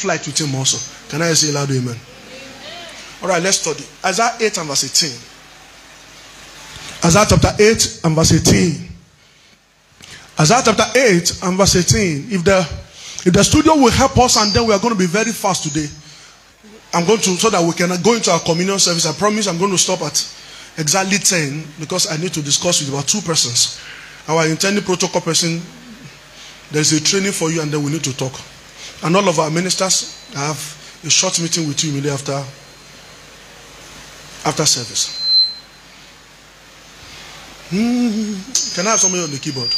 flight with him also. Can I say loud amen? All right, let's study. Isaiah 8 and verse 18. Isaiah chapter 8 and verse 18. Isaiah chapter 8 and verse 18. If the if the studio will help us and then we are going to be very fast today. I'm going to so that we can go into our communion service. I promise I'm going to stop at exactly 10 because I need to discuss with about two persons. Our intended protocol person, there's a training for you and then we need to talk. And all of our ministers have a short meeting with you immediately after after service. Hmm. Can I have somebody on the keyboard?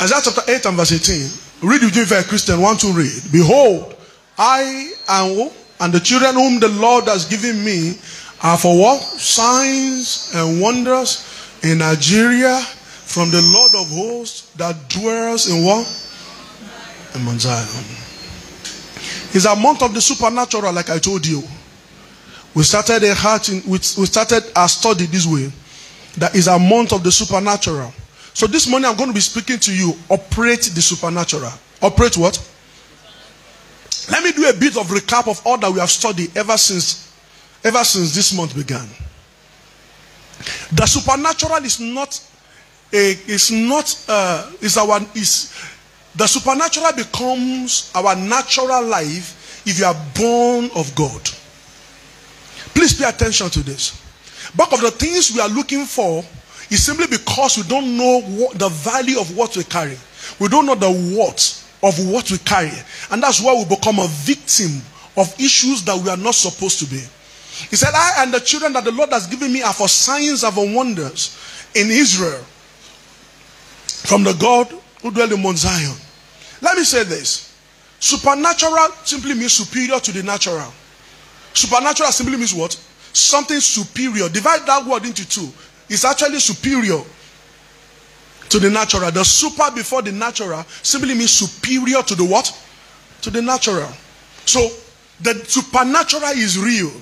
Isaiah chapter 8 and verse 18. Read with me if you're a Christian. One to read. Behold, I and, and the children whom the Lord has given me are for what? Signs and wonders in Nigeria from the Lord of hosts that dwells in what? In Mount Zion. It's a month of the supernatural, like I told you. We started a heart in, we, we started our study this way. That is a month of the supernatural. So this morning I'm going to be speaking to you. Operate the supernatural. Operate what? Let me do a bit of recap of all that we have studied ever since ever since this month began. The supernatural is not a is not uh, is our is the supernatural becomes our natural life if you are born of God. Please pay attention to this. Back of the things we are looking for is simply because we don't know what, the value of what we carry. We don't know the worth of what we carry. And that's why we become a victim of issues that we are not supposed to be. He said, I and the children that the Lord has given me are for signs of wonders in Israel from the God who dwell in Mount Zion. Let me say this. Supernatural simply means superior to the natural. Supernatural simply means what? Something superior. Divide that word into two. It's actually superior to the natural. The super before the natural simply means superior to the what? To the natural. So the supernatural is real.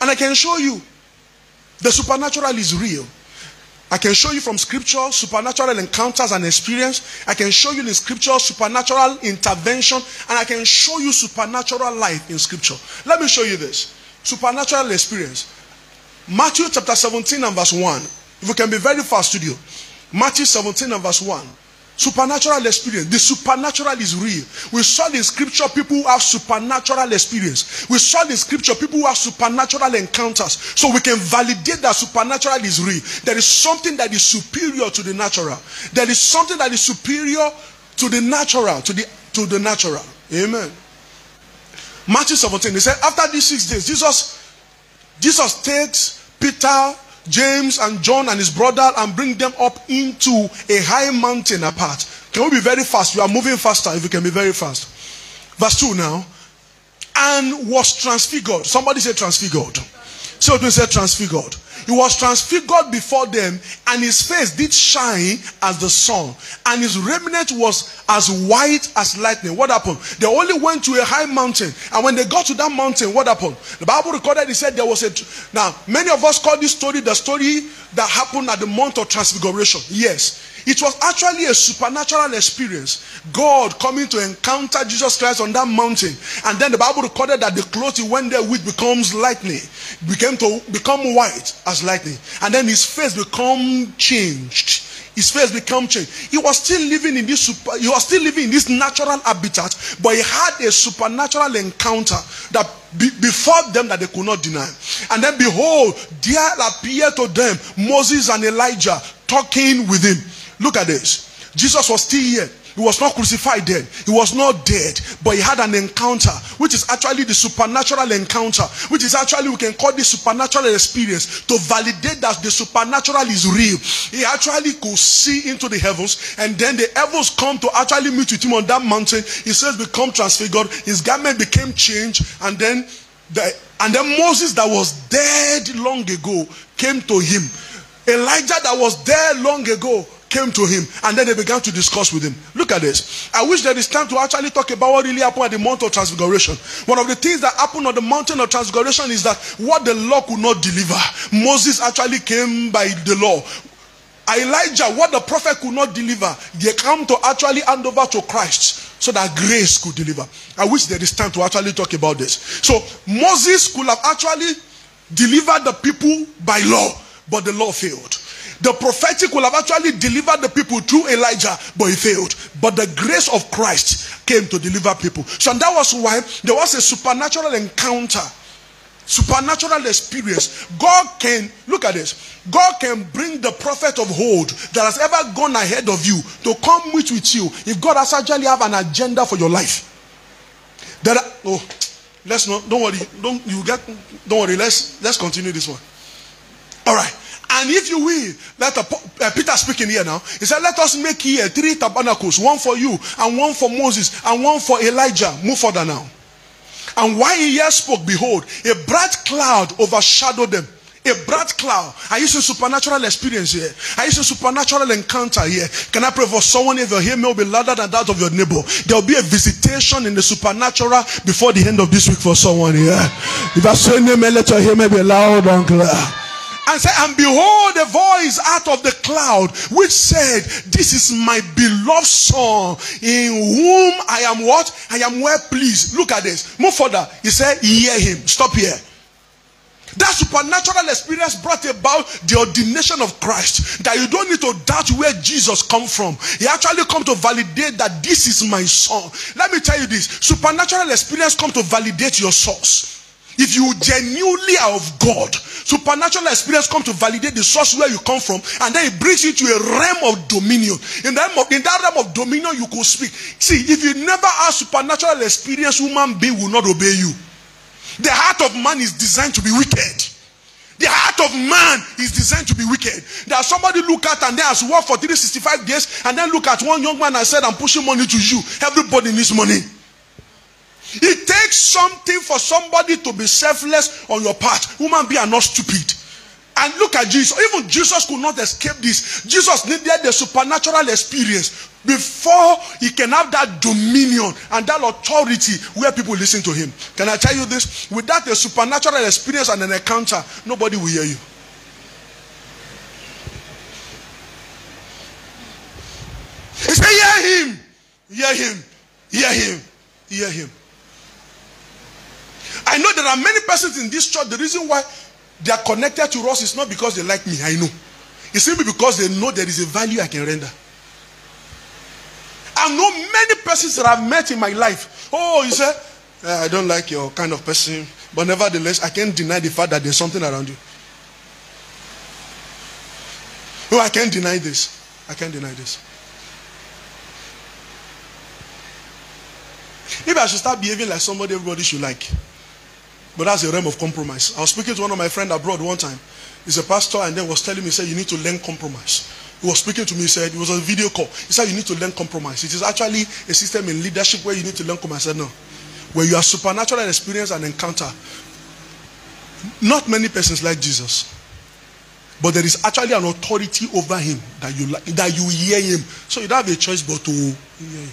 And I can show you the supernatural is real. I can show you from scripture supernatural encounters and experience. I can show you in scripture supernatural intervention. And I can show you supernatural life in scripture. Let me show you this. Supernatural experience. Matthew chapter 17 and verse 1. If we can be very fast, studio. Matthew 17 and verse 1. Supernatural experience. The supernatural is real. We saw in scripture people who have supernatural experience. We saw in scripture people who have supernatural encounters. So we can validate that supernatural is real. There is something that is superior to the natural. There is something that is superior to the natural, to the to the natural. Amen. Matthew 17. He said, after these six days, Jesus, Jesus takes Peter, James and John and his brother and bring them up into a high mountain apart. Can we be very fast? We are moving faster if we can be very fast. Verse 2 now. And was transfigured. Somebody say transfigured. So it say transfigured. He was transfigured before them, and his face did shine as the sun, and his raiment was as white as lightning. What happened? They only went to a high mountain, and when they got to that mountain, what happened? The Bible recorded, he said there was a. Now, many of us call this story the story that happened at the Mount of Transfiguration. Yes, it was actually a supernatural experience. God coming to encounter Jesus Christ on that mountain. And then the Bible recorded that the clothes he went there with becomes lightning, became to become white as lightning. And then his face become changed. His face become changed. He was still living in this super, he was still living in this natural habitat, but he had a supernatural encounter that be, before them that they could not deny. And then behold, there appeared to them Moses and Elijah talking with him. Look at this. Jesus was still here. He was not crucified then. He was not dead, but he had an encounter, which is actually the supernatural encounter, which is actually we can call this supernatural experience to validate that the supernatural is real. He actually could see into the heavens, and then the heavens come to actually meet with him on that mountain. He says, become transfigured, his garment became changed, and then the and then Moses that was dead long ago came to him. Elijah that was there long ago came to him and then they began to discuss with him. Look at this. I wish there is time to actually talk about what really happened at the Mount of Transfiguration. One of the things that happened on the mountain of Transfiguration is that what the law could not deliver, Moses actually came by the law. Elijah, what the prophet could not deliver, they come to actually hand over to Christ so that grace could deliver. I wish there is time to actually talk about this. So Moses could have actually delivered the people by law, but the law failed. The prophetic will have actually delivered the people through Elijah, but he failed. But the grace of Christ came to deliver people. So that was why there was a supernatural encounter, supernatural experience. God can, look at this, God can bring the prophet of old that has ever gone ahead of you to come meet with you if God has actually have an agenda for your life. That, oh, let's not, don't worry, don't, you get, don't worry, let's, let's continue this one. All right. And if you will, let a, uh, Peter speaking here now. He said, Let us make here three tabernacles, one for you, and one for Moses, and one for Elijah. Move further now. And while he yet spoke, behold, a bright cloud overshadowed them. A bright cloud. I used a supernatural experience here. I used a supernatural encounter here. Can I pray for someone if your hearing will be louder than that of your neighbor? There will be a visitation in the supernatural before the end of this week for someone here. If I say name, let your hearing be loud and clear and said, And behold, a voice out of the cloud which said, This is my beloved son, in whom I am what? I am well pleased. Look at this. Move further. He said, Hear him. Stop here. That supernatural experience brought about the ordination of Christ. That you don't need to doubt where Jesus come from. He actually come to validate that this is my son. Let me tell you this. Supernatural experience come to validate your source. If you genuinely are of God, supernatural experience come to validate the source where you come from, and then it brings you to a realm of dominion. In that, realm of, in that realm of dominion, you could speak. See, if you never have supernatural experience, human being will not obey you. The heart of man is designed to be wicked. The heart of man is designed to be wicked. That somebody look at and then has worked for 365 days, and then look at one young man and said, I'm pushing money to you. Everybody needs money. It takes something for somebody to be selfless on your part. Human beings are not stupid. And look at Jesus. Even Jesus could not escape this. Jesus needed the supernatural experience before he can have that dominion and that authority where people listen to him. Can I tell you this? Without a supernatural experience and an encounter, nobody will hear you. He said, Hear him, hear him, hear him, hear him. I know there are many persons in this church. The reason why they are connected to us is not because they like me. I know. It's simply because they know there is a value I can render. I know many persons that I've met in my life. Oh, you say, eh, I don't like your kind of person. But nevertheless, I can't deny the fact that there's something around you. Oh, I can't deny this. I can't deny this. Maybe I should start behaving like somebody everybody should like. But that's a realm of compromise. I was speaking to one of my friends abroad one time. He's a pastor and then was telling me, he said, you need to learn compromise. He was speaking to me, he said, it was a video call. He said, you need to learn compromise. It is actually a system in leadership where you need to learn compromise. I said, no. Where you have supernatural experience and encounter. Not many persons like Jesus. But there is actually an authority over him that you that you hear him. So you don't have a choice but to hear him.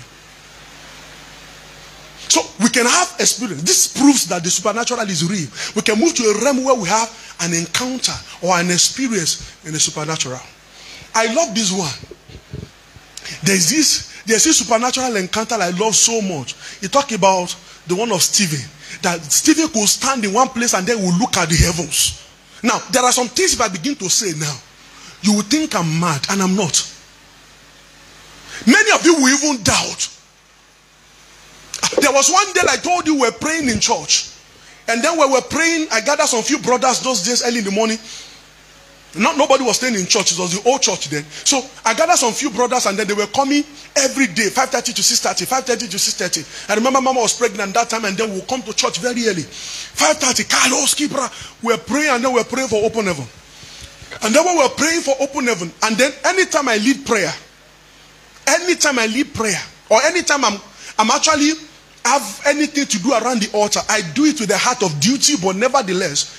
So we can have experience. This proves that the supernatural is real. We can move to a realm where we have an encounter or an experience in the supernatural. I love this one. There's this, there's this supernatural encounter I love so much. He talk about the one of Stephen. That Stephen could stand in one place and then will look at the heavens. Now, there are some things if I begin to say now, you will think I'm mad, and I'm not. Many of you will even doubt there was one day I told you we were praying in church. And then we were praying, I gathered some few brothers those days early in the morning. Not nobody was staying in church, it was the old church then. So I gathered some few brothers and then they were coming every day, 5:30 to 6:30, 5:30 to 6:30. I remember mama was pregnant that time and then we'll come to church very early. 5:30, Carlos Kibra. We were praying and then we were praying for open heaven. And then we were praying for open heaven. And then anytime I lead prayer, anytime I lead prayer, or anytime I'm I'm actually have anything to do around the altar, I do it with the heart of duty, but nevertheless,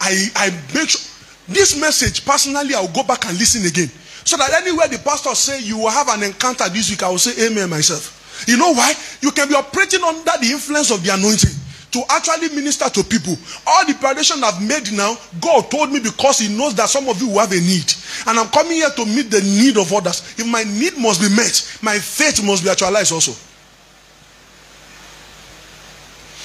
I, I make sure this message personally, I'll go back and listen again. So that anywhere the pastor say you will have an encounter this week, I will say amen myself. You know why? You can be operating under the influence of the anointing. to actually minister to people. All the preparation I've made now, God told me because He knows that some of you will have a need. And I'm coming here to meet the need of others. If my need must be met, my faith must be actualized also.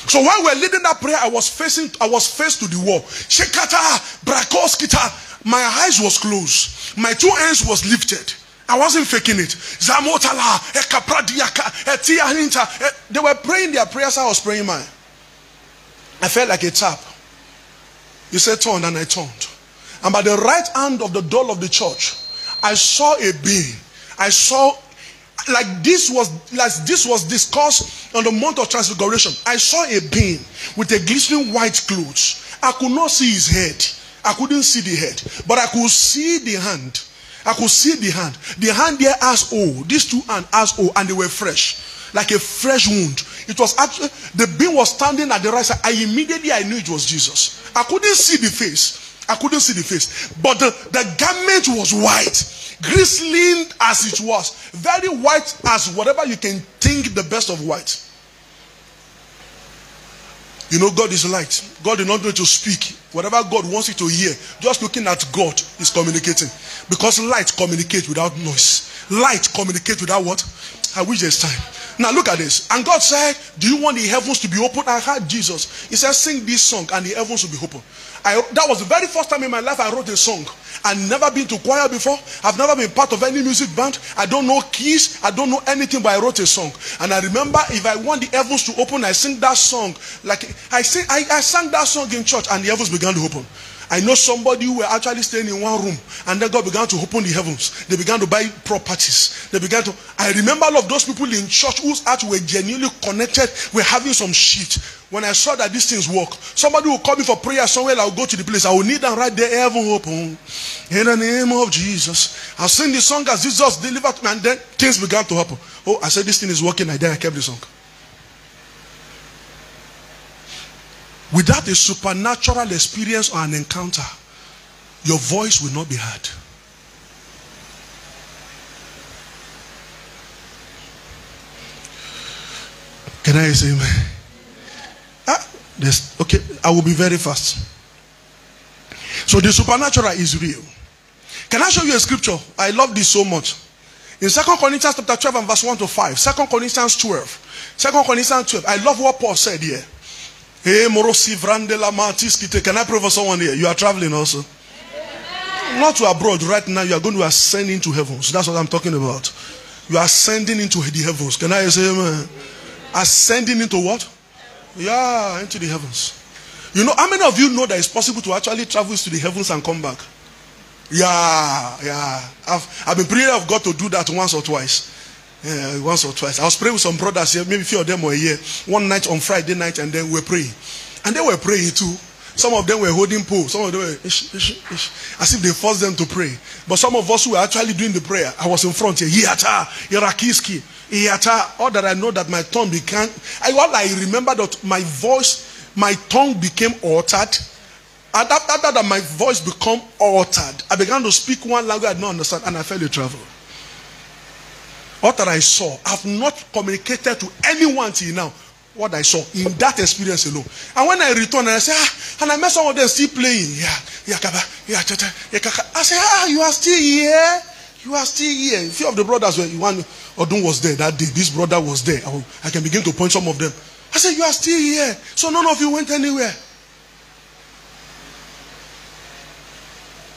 So while we are leading that prayer, I was facing, I was faced to the wall. Shekata, brakoskita. My eyes was closed. My two hands was lifted. I wasn't faking it. Zamotala, eh, They were praying their prayers. I was praying mine. I felt like a tap. You said turn, and I turned. And by the right hand of the door of the church, I saw a being. I saw like this was like this was discussed on the mount of transfiguration. I saw a being with a glistening white clothes. I could not see his head. I couldn't see the head, but I could see the hand. I could see the hand. The hand there as oh, these two hands as oh, and they were fresh, like a fresh wound. It was actually the being was standing at the right side. I immediately I knew it was Jesus. I couldn't see the face. I couldn't see the face, but the, the garment was white, glistening as it was, very white as whatever you can think the best of white. You know, God is light. God is not going to speak. Whatever God wants you to hear, just looking at God is communicating. Because light communicates without noise. Light communicates without what? I wish there's time. Now look at this. And God said, Do you want the heavens to be open? I heard Jesus. He said, Sing this song and the heavens will be open. I, that was the very first time in my life I wrote a song. I've never been to choir before. I've never been part of any music band. I don't know keys. I don't know anything, but I wrote a song. And I remember if I want the heavens to open, I sing that song. Like I sing, I, I sang that song in church and the heavens began to open. I know somebody who were actually staying in one room and then God began to open the heavens. They began to buy properties. They began to. I remember all of those people in church whose hearts were genuinely connected, were having some shit. When I saw that these things work, somebody will call me for prayer somewhere. I'll go to the place. I will need them right there, heaven open. In the name of Jesus. I'll sing the song as Jesus delivered me, and then things began to happen. Oh, I said this thing is working. I then I kept the song. Without a supernatural experience or an encounter, your voice will not be heard. Can I say amen? This, okay, I will be very fast. So the supernatural is real. Can I show you a scripture? I love this so much. In 2 Corinthians chapter 12 and verse 1 to 5, 2 Corinthians 12, 2 Corinthians 12, I love what Paul said here. Hey, Morosi Vrandela Matiskite. Can I pray for someone here? You are traveling also. Not to abroad right now. You are going to ascend into heavens. That's what I'm talking about. You are ascending into the heavens. Can I say amen? Ascending into what? Yeah, into the heavens. You know, how many of you know that it's possible to actually travel to the heavens and come back? Yeah, yeah. I've, I've been praying of God to do that once or twice. Yeah, once or twice. I was praying with some brothers here, maybe a few of them were here. One night on Friday night, and then we were praying. And they were praying too. Some of them were holding poles. Some of them were ish, ish, ish, as if they forced them to pray. But some of us who were actually doing the prayer, I was in front here. Irakiski, Yata. All that I know that my tongue became. I, all I remember that my voice, my tongue became altered. After that, my voice became altered. I began to speak one language I did not understand, and I fell in trouble. What that I saw, I've not communicated to anyone till now what I saw in that experience alone. And when I returned, I said, ah, and I met some of them still playing. Yeah, yeah, kaba, yeah, cha, cha, yeah, kaka. I said, ah, you are still here. You are still here. A few of the brothers were you one Odun was there that day. This brother was there. I, I can begin to point some of them. I said, you are still here. So none of you went anywhere.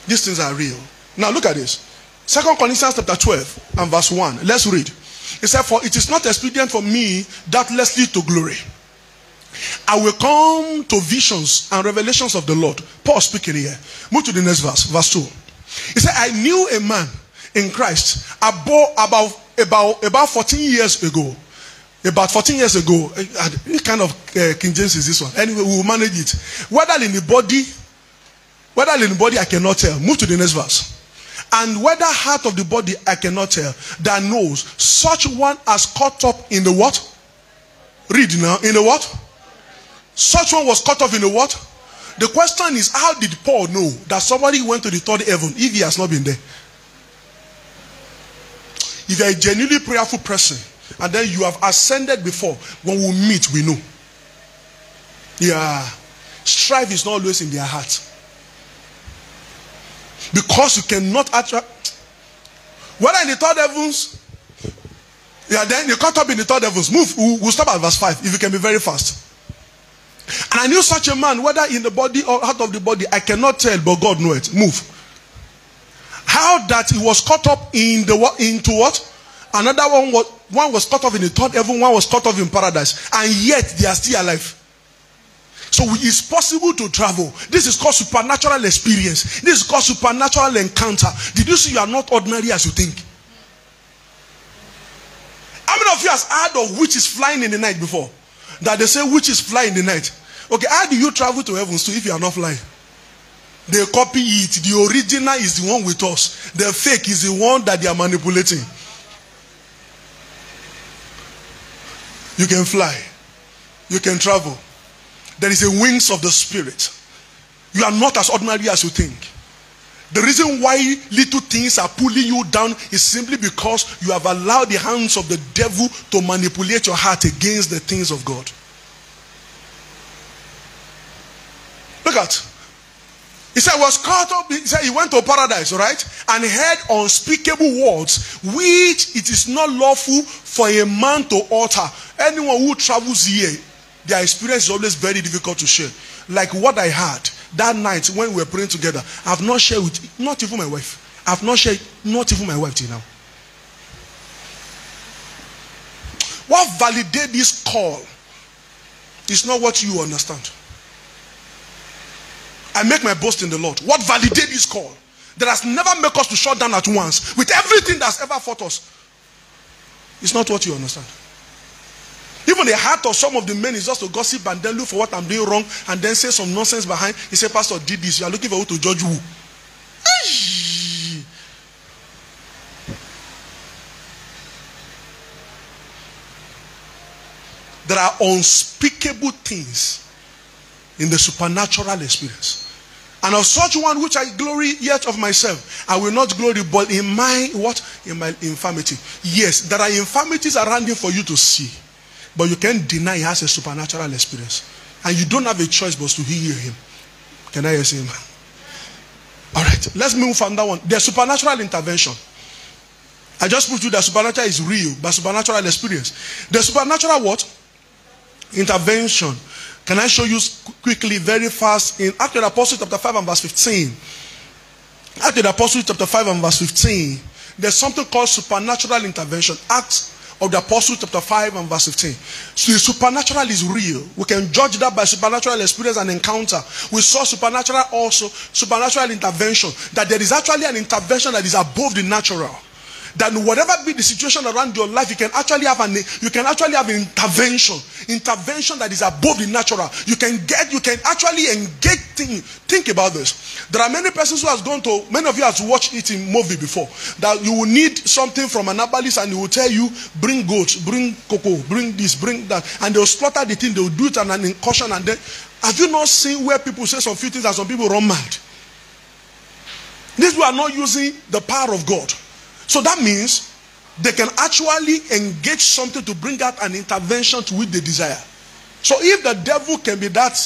These things are real. Now look at this. Second Corinthians chapter 12 and verse 1. Let's read. He said, For it is not expedient for me doubtlessly to glory. I will come to visions and revelations of the Lord. Paul speaking here. Move to the next verse, verse 2. He said, I knew a man in Christ above, about, about, about 14 years ago. About 14 years ago, what kind of uh, King James is this one? Anyway, we will manage it. Whether in the body, whether in the body, I cannot tell. Move to the next verse. And whether heart of the body I cannot tell, that knows such one as caught up in the what? Read now. In the what? Such one was caught up in the what? The question is, how did Paul know that somebody went to the third heaven if he has not been there? If you are a genuinely prayerful person, and then you have ascended before, when we meet, we know. Yeah. Strife is not always in their heart. Because you cannot attract. Whether in the third heavens, yeah, then you caught up in the third heavens. Move. We'll stop at verse 5 if you can be very fast. And I knew such a man, whether in the body or out of the body, I cannot tell, but God knows it. Move. How that he was caught up in the into what? Another one was one was caught off in the third heaven, one was caught off in paradise, and yet they are still alive. So it's possible to travel. This is called supernatural experience. This is called supernatural encounter. Did you see you are not ordinary as you think? How many of you has heard of witches flying in the night before? That they say witches fly in the night. Okay, how do you travel to heaven so if you are not flying? They copy it. The original is the one with us. The fake is the one that they are manipulating. You can fly. You can travel. There is a wings of the spirit. You are not as ordinary as you think. The reason why little things are pulling you down is simply because you have allowed the hands of the devil to manipulate your heart against the things of God. Look at. He said, was caught up. He said he went to paradise, right? And heard unspeakable words, which it is not lawful for a man to utter. Anyone who travels here, their experience is always very difficult to share. Like what I had that night when we were praying together. I've not shared with not even my wife. I've not shared not even my wife till now. What validate this call is not what you understand. I make my boast in the Lord. What validate this call? That has never make us to shut down at once with everything that's ever fought us. It's not what you understand. Even the heart of some of the men is just to gossip and then look for what I'm doing wrong and then say some nonsense behind. He said, Pastor did this. You are looking for who to judge who. There are unspeakable things in the supernatural experience. And of such one which I glory yet of myself, I will not glory, but in my what? In my infirmity. Yes, there are infirmities around you for you to see. But you can't deny he has a supernatural experience. And you don't have a choice but to hear him. Can I hear him? All right, let's move from that one. The supernatural intervention. I just put you that supernatural is real, but supernatural experience. The supernatural what? Intervention. Can I show you quickly, very fast, in Acts of the Apostles chapter 5 and verse 15. Acts of the Apostles chapter 5 and verse 15. There's something called supernatural intervention. Acts of the Apostles chapter 5 and verse 15. So the supernatural is real. We can judge that by supernatural experience and encounter. We saw supernatural also, supernatural intervention. That there is actually an intervention that is above the natural that whatever be the situation around your life, you can actually have an you can actually have intervention, intervention that is above the natural. You can get, you can actually engage. Think, think about this. There are many persons who has gone to many of you has watched it in movie before. That you will need something from an herbalist and he will tell you, bring goats, bring cocoa, bring this, bring that, and they'll slaughter the thing. They'll do it and an incursion, and then have you not seen where people say some few things and some people run mad? These we are not using the power of God. So that means they can actually engage something to bring out an intervention to which they desire. So if the devil can be that,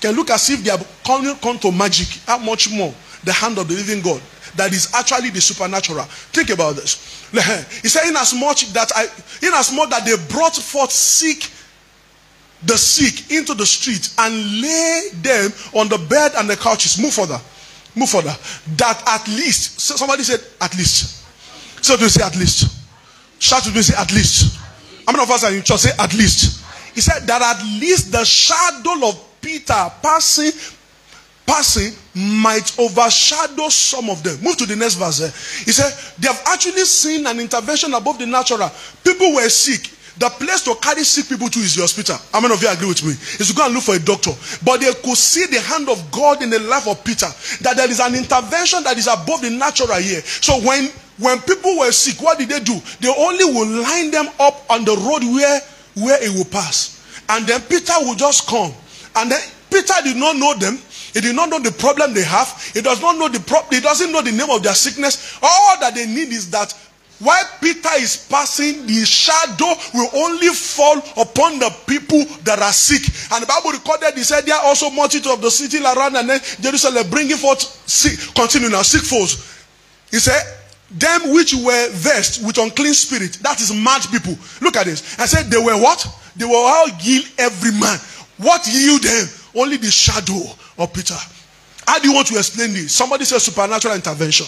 can look as if they are coming come to magic, how much more the hand of the living God that is actually the supernatural. Think about this. He said, in as much that I in as much that they brought forth sick the sick into the street and lay them on the bed and the couches. Move further. Move further. That at least somebody said at least so to say at least. Shout to me, say at least. How many of us are in church? Say at least. He said that at least the shadow of Peter passing, passing might overshadow some of them. Move to the next verse. Eh? He said they have actually seen an intervention above the natural. People were sick. The place to carry sick people to is the hospital. How many of you agree with me? Is to go and look for a doctor. But they could see the hand of God in the life of Peter. That there is an intervention that is above the natural here. So when when people were sick, what did they do? They only will line them up on the road where, where it will pass. And then Peter will just come. And then Peter did not know them. He did not know the problem they have. He does not know the problem. He doesn't know the name of their sickness. All that they need is that while Peter is passing, the shadow will only fall upon the people that are sick. And the Bible recorded, he said, there are also multitude of the city around and then Jerusalem bringing forth sick, continue now, sick foes. He said, them which were vexed with unclean spirit, that is mad people. Look at this. I said, they were what? They were all healed every man. What healed them? Only the shadow of Peter. How do you want to explain this? Somebody says supernatural intervention.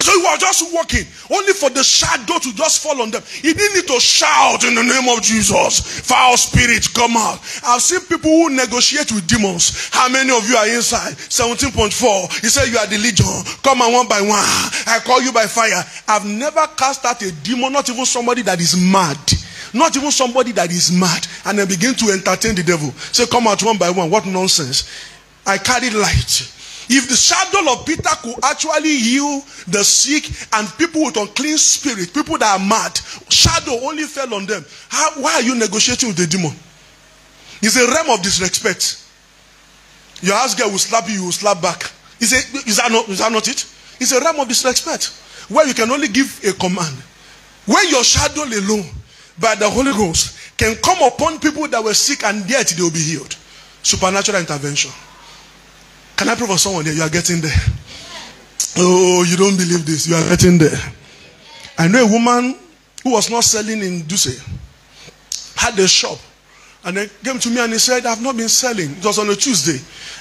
So he was just walking, only for the shadow to just fall on them. He didn't need to shout in the name of Jesus, foul spirit, come out. I've seen people who negotiate with demons. How many of you are inside? 17.4. He said, You are the legion. Come on one by one. I call you by fire. I've never cast out a demon, not even somebody that is mad. Not even somebody that is mad. And then begin to entertain the devil. Say, Come out one by one. What nonsense. I carried light. If the shadow of Peter could actually heal the sick and people with unclean spirit, people that are mad, shadow only fell on them. How, why are you negotiating with the demon? It's a realm of disrespect. Your house girl will slap you, you will slap back. Is, is, that not, is that not it? It's a realm of disrespect where you can only give a command. When your shadow alone by the Holy Ghost can come upon people that were sick and yet they will be healed. Supernatural intervention. Can I pray for someone there? You are getting there. Oh, you don't believe this. You are getting there. I know a woman who was not selling in Duce, had a shop, and then came to me and he said, I've not been selling. It was on a Tuesday.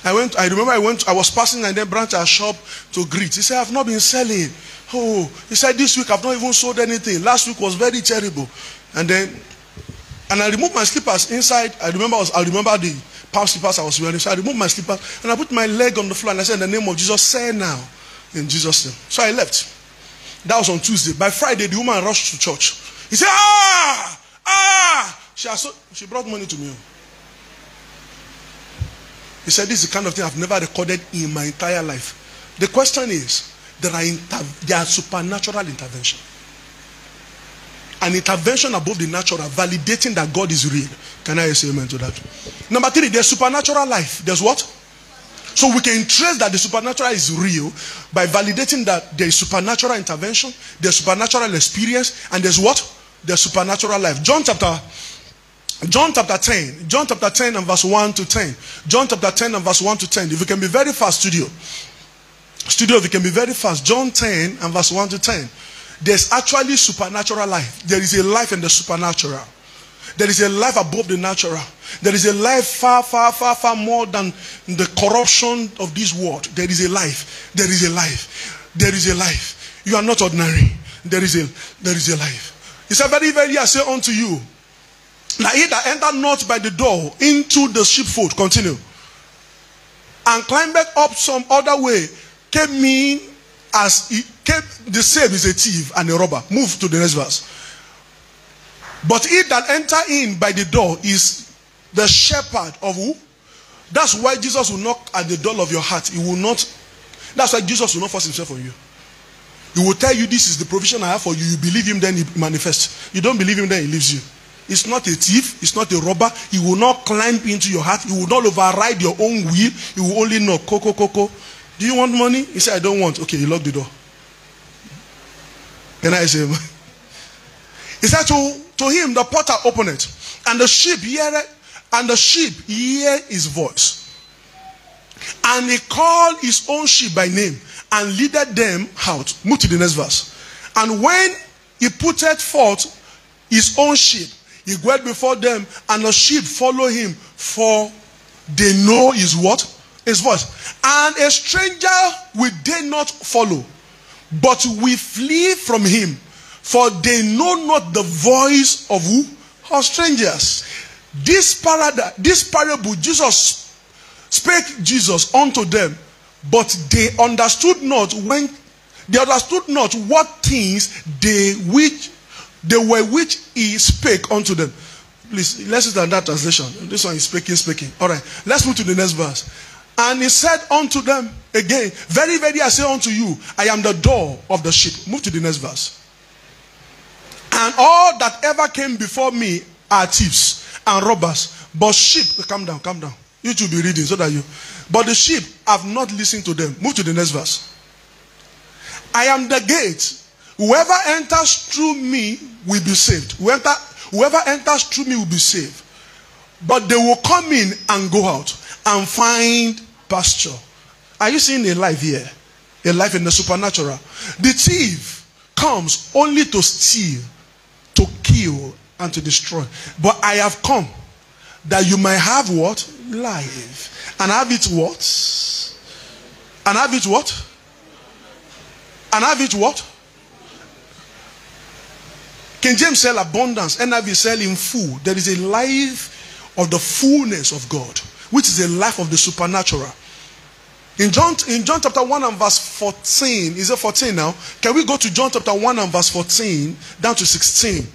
I went, I remember I went, I was passing and then branch our shop to greet. He said, I've not been selling. Oh, he said, this week I've not even sold anything. Last week was very terrible. And then, and I removed my slippers inside. I remember, I, was, I remember the palm slippers I was wearing. So I removed my slippers and I put my leg on the floor and I said, In the name of Jesus, say now. In Jesus' name. So I left. That was on Tuesday. By Friday, the woman rushed to church. He said, Ah! Ah! She, she brought money to me. He said, This is the kind of thing I've never recorded in my entire life. The question is, there are, inter- there are supernatural intervention an intervention above the natural, validating that God is real. Can I say amen to that? Number three, there's supernatural life. There's what? So we can trace that the supernatural is real by validating that there is supernatural intervention, there's supernatural experience, and there's what? There's supernatural life. John chapter John chapter 10. John chapter 10 and verse 1 to 10. John chapter 10 and verse 1 to 10. If you can be very fast, studio. Studio, if you can be very fast. John 10 and verse 1 to 10. There's actually supernatural life. There is a life in the supernatural. There is a life above the natural. There is a life far, far, far, far more than the corruption of this world. There is a life. There is a life. There is a life. You are not ordinary. There is a there is a life. He said, Very, very, I say unto you, now he that enter not by the door into the sheepfold, continue, and climbed back up some other way, came in as he the same is a thief and a robber. Move to the next verse. But he that enter in by the door is the shepherd of who? That's why Jesus will knock at the door of your heart. He will not. That's why Jesus will not force himself on you. He will tell you this is the provision I have for you. You believe him, then he manifests. You don't believe him, then he leaves you. It's not a thief. It's not a robber. He will not climb into your heart. He will not override your own will. He will only knock. Coco, coco. Do you want money? He said, I don't want. Okay, he locked the door. Can I say? He said to, to him, the potter opened it, and the sheep hear it, and the sheep hear his voice. And he called his own sheep by name and leaded them out. Move to the next verse. And when he put forth his own sheep, he went before them, and the sheep follow him, for they know his what? His voice. And a stranger will they not follow, but we flee from him, for they know not the voice of who? Of strangers. This parada, this parable, Jesus spake Jesus unto them, but they understood not when they understood not what things they which they were which he spake unto them. Please, let's that translation. This one is speaking, speaking. All right, let's move to the next verse. And he said unto them again, Very, very, I say unto you, I am the door of the sheep. Move to the next verse. And all that ever came before me are thieves and robbers. But sheep, calm down, calm down. You should be reading so that you. But the sheep have not listened to them. Move to the next verse. I am the gate. Whoever enters through me will be saved. Whoever, whoever enters through me will be saved. But they will come in and go out and find pasture. Are you seeing a life here? A life in the supernatural. The thief comes only to steal, to kill, and to destroy. But I have come that you might have what? Life. And have it what? And have it what? And have it what? King James said abundance, NIV said in full. There is a life of the fullness of God, which is a life of the supernatural. In John, in John chapter 1 and verse 14, is it 14 now? Can we go to John chapter 1 and verse 14 down to 16?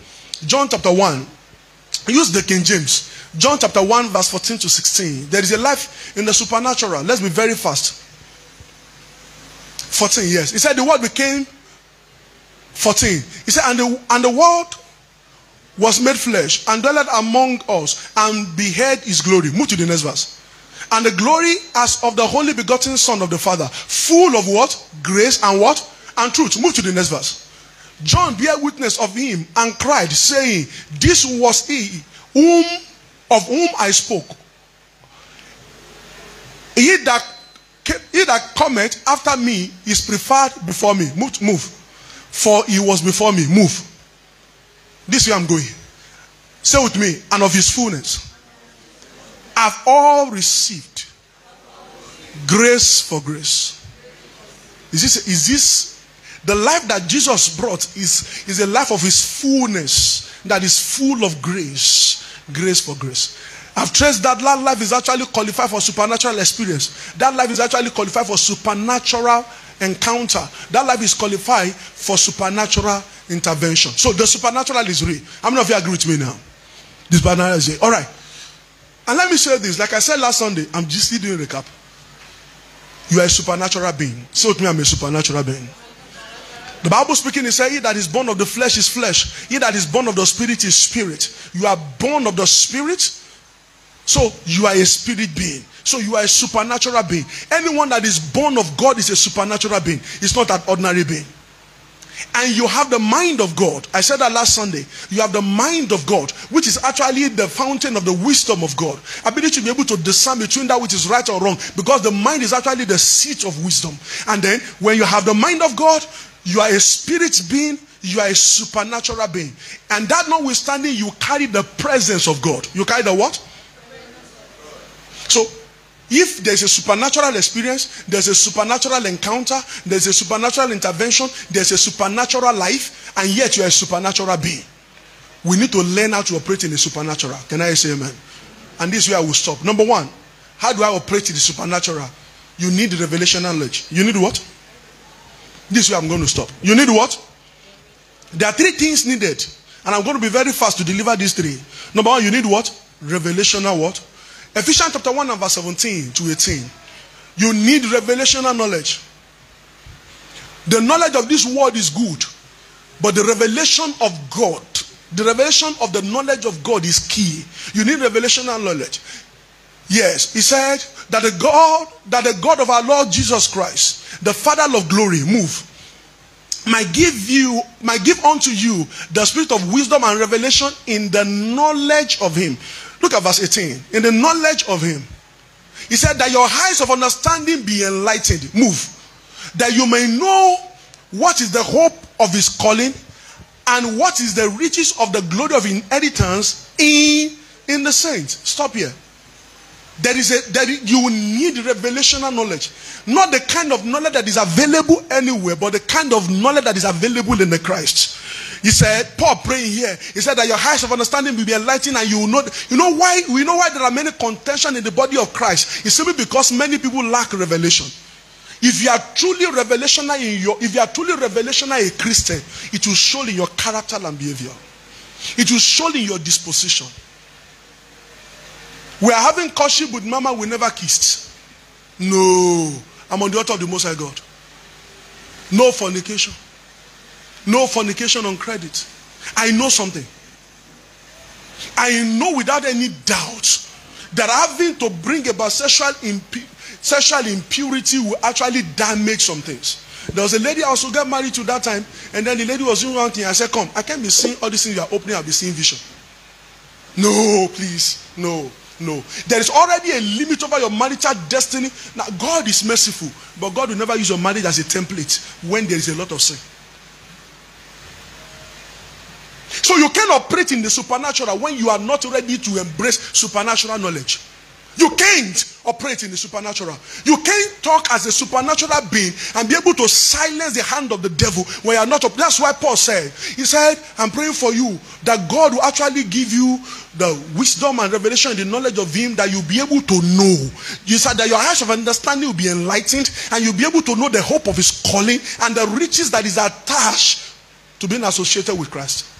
John chapter 1. Use the King James. John chapter 1, verse 14 to 16. There is a life in the supernatural. Let's be very fast. 14, yes. He said the word became 14. He said, and the, and the word was made flesh and dwelt among us and beheld his glory. Move to the next verse. And the glory as of the only begotten Son of the Father, full of what? Grace and what? And truth. Move to the next verse. John bear witness of him and cried, saying, This was he whom of whom I spoke. He that he that cometh after me is preferred before me. Move, move. For he was before me. Move. This way I'm going. Say with me, and of his fullness. Have all received grace for grace. Is this, is this the life that Jesus brought is, is a life of his fullness that is full of grace. Grace for grace. I've traced that that life is actually qualified for supernatural experience. That life is actually qualified for supernatural encounter. That life is qualified for supernatural intervention. So the supernatural is real. How many of you agree with me now? This supernatural is real. All right. And let me say this. Like I said last Sunday, I'm just still doing a recap. You are a supernatural being. Say with me, I'm a supernatural being. The Bible speaking, it says, He that is born of the flesh is flesh. He that is born of the spirit is spirit. You are born of the spirit, so you are a spirit being. So you are a supernatural being. Anyone that is born of God is a supernatural being. It's not an ordinary being. And you have the mind of God. I said that last Sunday. You have the mind of God, which is actually the fountain of the wisdom of God. Ability to be able to discern between that which is right or wrong, because the mind is actually the seat of wisdom. And then when you have the mind of God, you are a spirit being, you are a supernatural being. And that notwithstanding, you carry the presence of God. You carry the what? So if there's a supernatural experience, there's a supernatural encounter, there's a supernatural intervention, there's a supernatural life, and yet you're a supernatural being. We need to learn how to operate in the supernatural. Can I say amen? And this is where I will stop. Number one, how do I operate in the supernatural? You need the revelation knowledge. You need what? This is where I'm going to stop. You need what? There are three things needed. And I'm going to be very fast to deliver these three. Number one, you need what? Revelational what? Ephesians chapter 1 and verse 17 to 18. You need revelational knowledge. The knowledge of this world is good, but the revelation of God, the revelation of the knowledge of God is key. You need revelational knowledge. Yes, he said that the God, that the God of our Lord Jesus Christ, the Father of glory, move, might give you, might give unto you the spirit of wisdom and revelation in the knowledge of him. Look at verse 18. In the knowledge of him. He said that your eyes of understanding be enlightened. Move. That you may know what is the hope of his calling and what is the riches of the glory of inheritance in, in the saints. Stop here. There is a that you need revelational knowledge. Not the kind of knowledge that is available anywhere, but the kind of knowledge that is available in the Christ. He said, Paul praying here, he said that your eyes of understanding will be enlightened and you will know. You know why? We know why there are many contention in the body of Christ. It's simply because many people lack revelation. If you are truly revelational in your, if you are truly revelational a Christian, it will show in your character and behavior. It will show in your disposition. We are having courtship with mama, we never kissed. No. I'm on the altar of the Most High God. No fornication. No fornication on credit. I know something. I know without any doubt that having to bring about sexual, sexual impurity will actually damage some things. There was a lady I also got married to that time, and then the lady was doing one thing. I said, Come, I can't be seeing all these things you are opening, I'll be seeing vision. No, please. No, no. There is already a limit over your marital destiny. Now, God is merciful, but God will never use your marriage as a template when there is a lot of sin. So you can operate in the supernatural when you are not ready to embrace supernatural knowledge. You can't operate in the supernatural. You can't talk as a supernatural being and be able to silence the hand of the devil when you are not. That's why Paul said, He said, I'm praying for you that God will actually give you the wisdom and revelation and the knowledge of Him that you'll be able to know. You said that your eyes of understanding will be enlightened and you'll be able to know the hope of His calling and the riches that is attached to being associated with Christ.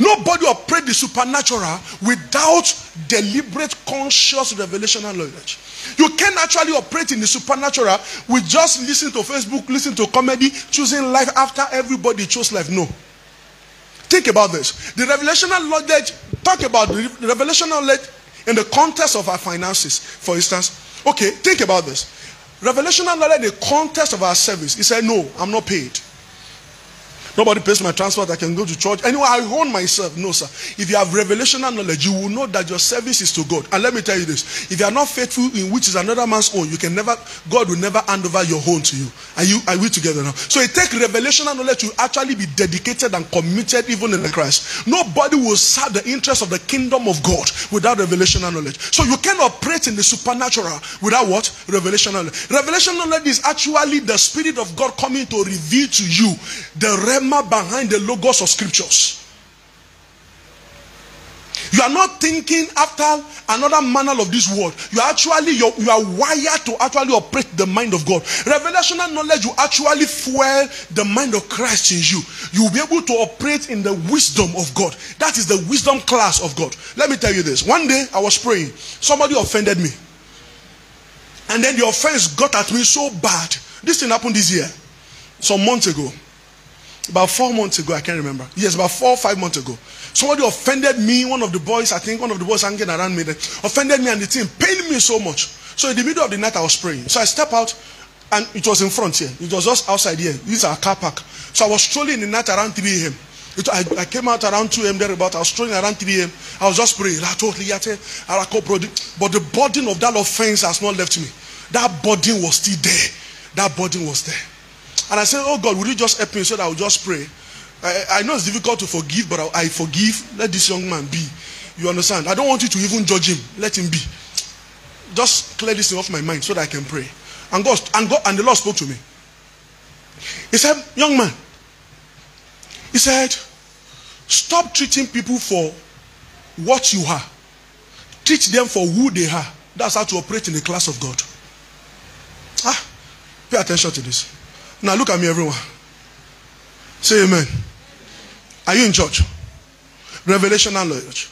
Nobody operate the supernatural without deliberate, conscious revelation and knowledge. You can actually operate in the supernatural with just listening to Facebook, listening to comedy, choosing life after everybody chose life. No. Think about this. The revelational knowledge, talk about the revelational knowledge in the context of our finances, for instance. Okay, think about this. Revelational knowledge in the context of our service. He said, No, I'm not paid. Nobody pays my transport. I can go to church. Anyway, I own myself. No, sir. If you have revelational knowledge, you will know that your service is to God. And let me tell you this: if you are not faithful in which is another man's own, you can never. God will never hand over your own to you. Are you? Are we together now? So it takes revelational knowledge to actually be dedicated and committed, even in the Christ. Nobody will serve the interest of the kingdom of God without revelational knowledge. So you can operate in the supernatural without what? Revelational knowledge. Revelational knowledge is actually the spirit of God coming to reveal to you the realm behind the logos of scriptures. You are not thinking after another manner of this world. You are actually you are wired to actually operate the mind of God. Revelational knowledge will actually fuel the mind of Christ in you. You will be able to operate in the wisdom of God. That is the wisdom class of God. Let me tell you this. One day I was praying. Somebody offended me. And then the offense got at me so bad. This thing happened this year. Some months ago. About four months ago, I can't remember. Yes, about four or five months ago. Somebody offended me, one of the boys, I think one of the boys hanging around me, then, offended me and the thing pained me so much. So in the middle of the night, I was praying. So I step out and it was in front here. It was just outside here. This is our car park. So I was strolling in the night around 3 a.m. I, I, came out around 2 a.m. there about. I was strolling around 3 a.m. I was just praying. But the burden of that offense has not left me. That burden was still there. That burden was there. And I said, Oh God, will you just help me so that I will just pray? I, I know it's difficult to forgive, but I, I forgive. Let this young man be. You understand? I don't want you to even judge him. Let him be. Just clear this thing off my mind so that I can pray. And God, and God, and the Lord spoke to me. He said, Young man, he said, Stop treating people for what you are. Treat them for who they are. That's how to operate in the class of God. Ah, pay attention to this. Now look at me, everyone. Say amen. Are you in church? Revelation and knowledge.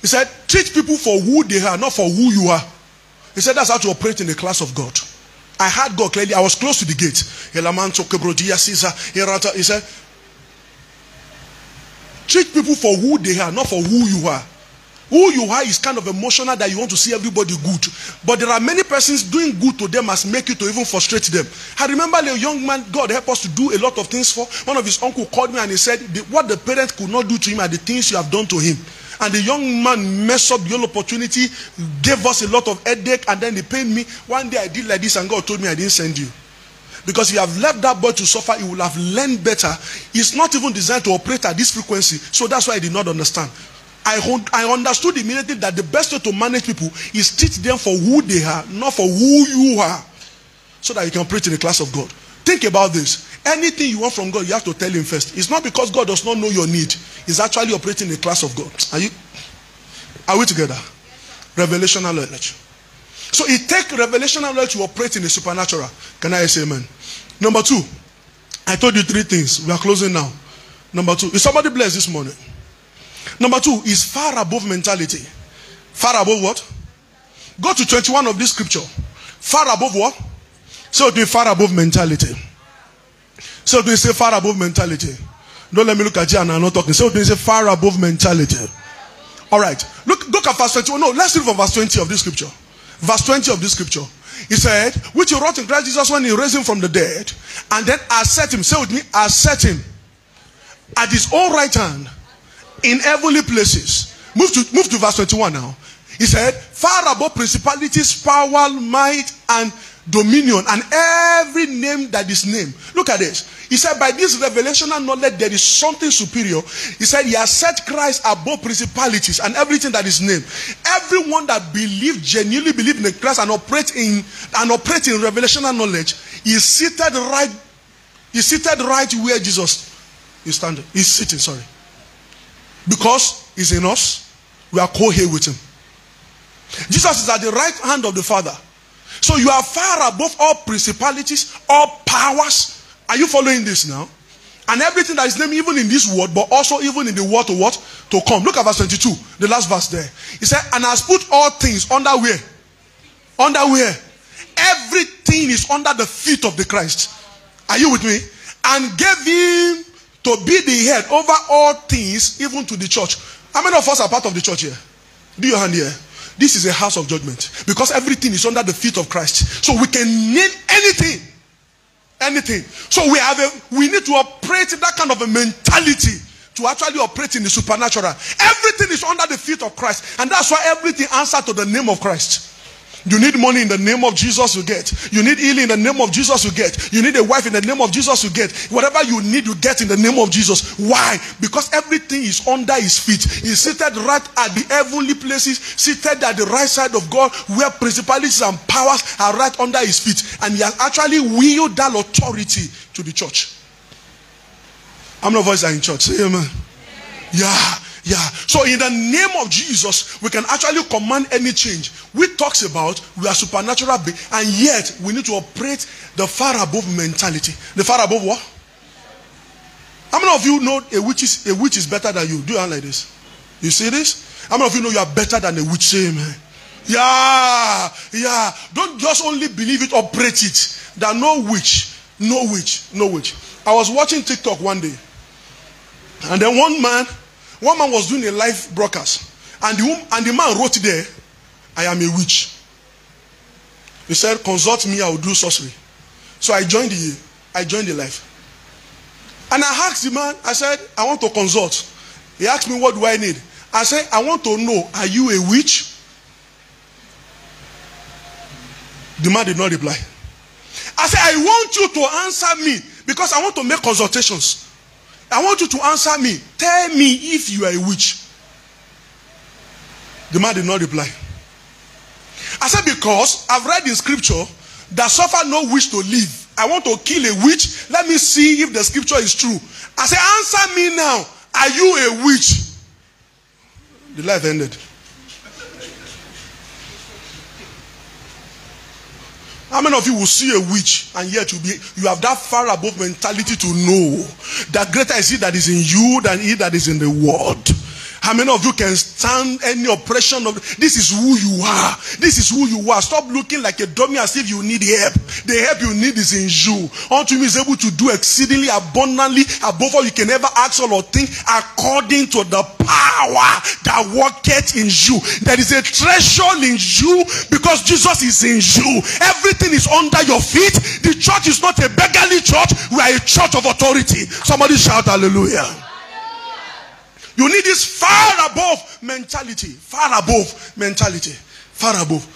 He said, treat people for who they are, not for who you are. He said that's how to operate in the class of God. I had God clearly. I was close to the gate. He said, treat people for who they are, not for who you are. Who you are is kind of emotional that you want to see everybody good. But there are many persons doing good to them must make you to even frustrate them. I remember a young man, God help us to do a lot of things for. One of his uncle called me and he said, what the parents could not do to him are the things you have done to him. And the young man messed up the whole opportunity, gave us a lot of headache, and then he paid me. One day I did like this, and God told me I didn't send you. Because you have left that boy to suffer, he will have learned better. He's not even designed to operate at this frequency. So that's why I did not understand. I, I understood immediately that the best way to manage people is teach them for who they are, not for who you are, so that you can preach in the class of God. Think about this. Anything you want from God, you have to tell Him first. It's not because God does not know your need. He's actually operating in the class of God. Are you? Are we together? Revelational knowledge. So it takes revelational knowledge to operate in the supernatural. Can I say amen? Number two, I told you three things. We are closing now. Number two, is somebody blessed this morning? Number two is far above mentality. Far above what? Go to 21 of this scripture. Far above what? Say with me, far above mentality. Say with me, say far above mentality. Don't let me look at you and I'm not talking. Say with me, say far above mentality. All right. Look, look at verse 21. No, let's read from verse 20 of this scripture. Verse 20 of this scripture. He said, which he wrought in Christ Jesus when he raised him from the dead, and then I set him, say with me, I set him at his own right hand in heavenly places. Move to move to verse 21 now. He said, far above principalities, power, might, and dominion, and every name that is named. Look at this. He said, by this revelational knowledge, there is something superior. He said, He has set Christ above principalities and everything that is named. Everyone that believes, genuinely believe in Christ and operate in and operate in revelational knowledge is seated right, is seated right where Jesus is standing. He's sitting, sorry. Because he's in us, we are co-here with him. Jesus is at the right hand of the Father. So you are far above all principalities, all powers. Are you following this now? And everything that is named even in this world, but also even in the world to what? To come. Look at verse 22, the last verse there. He said, And has put all things under where? Under where? Everything is under the feet of the Christ. Are you with me? And gave him to be the head over all things, even to the church. How many of us are part of the church here? Do your hand here. This is a house of judgment because everything is under the feet of Christ. So we can name anything. Anything. So we have a we need to operate that kind of a mentality to actually operate in the supernatural. Everything is under the feet of Christ. And that's why everything answers to the name of Christ. You need money in the name of Jesus, you get. You need healing in the name of Jesus, you get. You need a wife in the name of Jesus, you get. Whatever you need, you get in the name of Jesus. Why? Because everything is under his feet. He's seated right at the heavenly places, seated at the right side of God, where principalities and powers are right under his feet. And he has actually wielded that authority to the church. How many of us are in church? Say amen. Yeah. Yeah. So in the name of Jesus, we can actually command any change. We talks about we are supernatural and yet we need to operate the far above mentality. The far above what? How many of you know a witch is a witch is better than you? Do you like this? You see this? How many of you know you are better than a witch? Say amen. Yeah, yeah. Don't just only believe it, operate it. There are no witch, no witch, no witch. I was watching TikTok one day, and then one man one man was doing a live broadcast, and the, and the man wrote there, I am a witch. He said, Consult me, I will do sorcery. So I joined the I joined the live. And I asked the man, I said, I want to consult. He asked me, What do I need? I said, I want to know, are you a witch? The man did not reply. I said, I want you to answer me because I want to make consultations. I want you to answer me. Tell me if you are a witch. The man did not reply. I said, Because I've read in scripture that suffer no witch to live. I want to kill a witch. Let me see if the scripture is true. I said, Answer me now. Are you a witch? The life ended. How many of you will see a witch and yet you be you have that far above mentality to know that greater is he that is in you than he that is in the world? How many of you can stand any oppression of this is who you are? This is who you are. Stop looking like a dummy as if you need help. The help you need is in you. Unto him is able to do exceedingly abundantly above all you can ever ask or think according to the power that worketh in you. There is a treasure in you because Jesus is in you. Everything is under your feet. The church is not a beggarly church. We are a church of authority. Somebody shout hallelujah. You need this far above mentality. Far above mentality. Far above.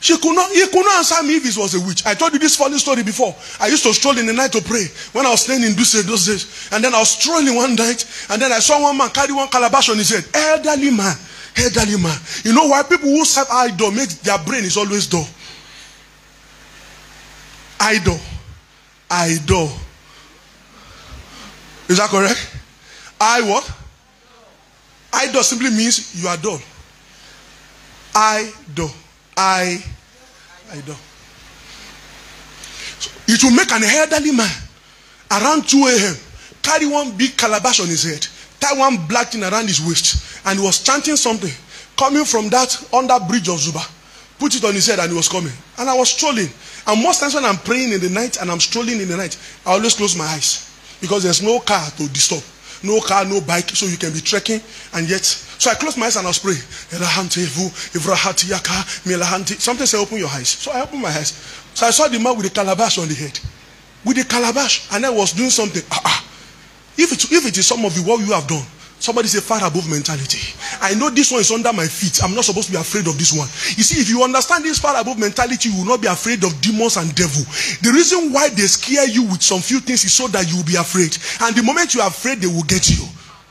She could not, he could not answer me if it was a witch. I told you this funny story before. I used to stroll in the night to pray when I was staying in those days. And then I was strolling one night, and then I saw one man carry one calabash on his head. Elderly man. Elderly man. You know why people who serve idol make their brain is always dull. Idol. Idol. Is that correct? I what? Idol simply means you are dull. Idol. I idol. So it will make an elderly man around 2 a.m. carry one big calabash on his head, tie one black thing around his waist, and he was chanting something coming from that under bridge of Zuba. Put it on his head and he was coming. And I was strolling. And most times when I'm praying in the night and I'm strolling in the night, I always close my eyes because there's no car to disturb. No car, no bike, so you can be trekking. And yet, so I closed my eyes and I was praying. Something said, open your eyes. So I opened my eyes. So I saw the man with the calabash on the head. With the calabash. And I was doing something. Ah, ah. If, it, if it is some of you, what you have done, Somebody say far above mentality. I know this one is under my feet. I'm not supposed to be afraid of this one. You see, if you understand this far above mentality, you will not be afraid of demons and devil. The reason why they scare you with some few things is so that you will be afraid. And the moment you are afraid, they will get you.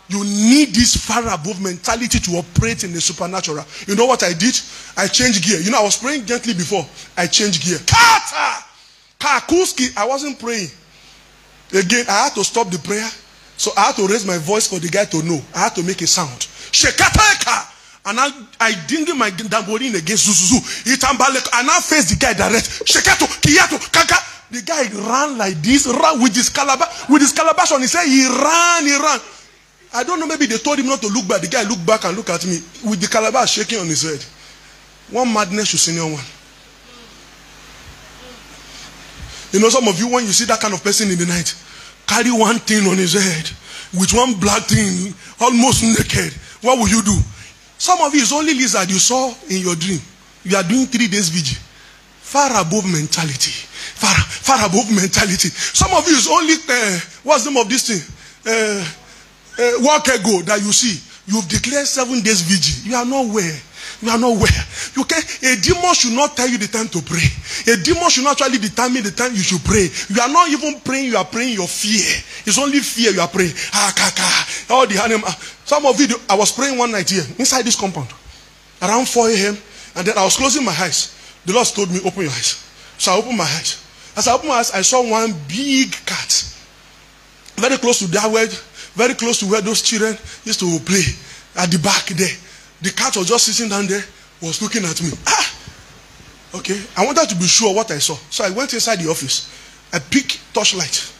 You need this far above mentality to operate in the supernatural. You know what I did? I changed gear. You know, I was praying gently before. I changed gear. Kata! Kakuski. I wasn't praying. Again, I had to stop the prayer so I had to raise my voice for the guy to know. I had to make a sound. Shekateka. And I, I dinged my tambourine against Zuzuzu. And I face the guy direct. Shekato, Kiyato, Kaka. The guy ran like this, ran with his calabash, with his calabash on his head. He ran, he ran. I don't know, maybe they told him not to look back. The guy looked back and looked at me with the calabash shaking on his head. One madness you senior one. You know, some of you, when you see that kind of person in the night, carry one thing on his head with one black thing, almost naked, what will you do? Some of you is only lizard you saw in your dream. You are doing three days vigil. Far above mentality. Far, far above mentality. Some of you is only, uh, what's the name of this thing? Uh, uh, ago that you see. You've declared seven days vigil. You are nowhere. You are not where. You can a demon should not tell you the time to pray. A demon should not actually determine the time you should pray. You are not even praying, you are praying your fear. It's only fear you are praying. Ah, kaka. All the animal. Some of you, I was praying one night here inside this compound around 4 a.m. And then I was closing my eyes. The Lord told me, Open your eyes. So I opened my eyes. As I opened my eyes, I saw one big cat. Very close to that where, very close to where those children used to play at the back there. The cat was just sitting down there, was looking at me. Ah! Okay. I wanted to be sure what I saw. So I went inside the office. I picked torchlight.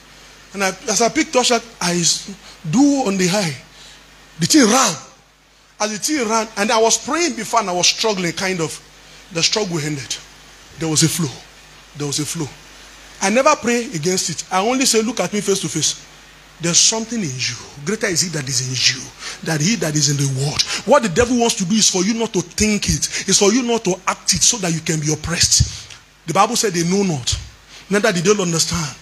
And I, as I picked torchlight, I do on the high. The thing ran. As the thing ran, and I was praying before and I was struggling, kind of. The struggle ended. There was a flow. There was a flow. I never pray against it. I only say, look at me face to face. There's something in you. Greater is he that is in you than he that is in the world. What the devil wants to do is for you not to think it, it's for you not to act it so that you can be oppressed. The Bible said they know not, neither did they don't understand.